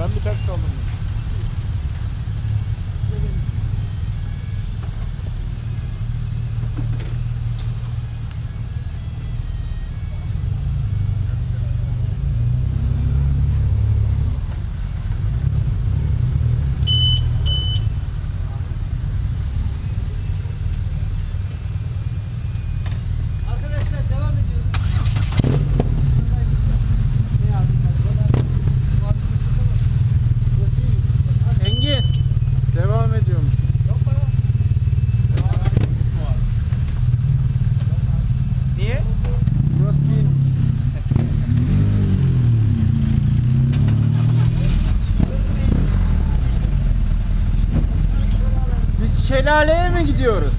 Ben bir ters kaldım. Şelaleye mi gidiyoruz?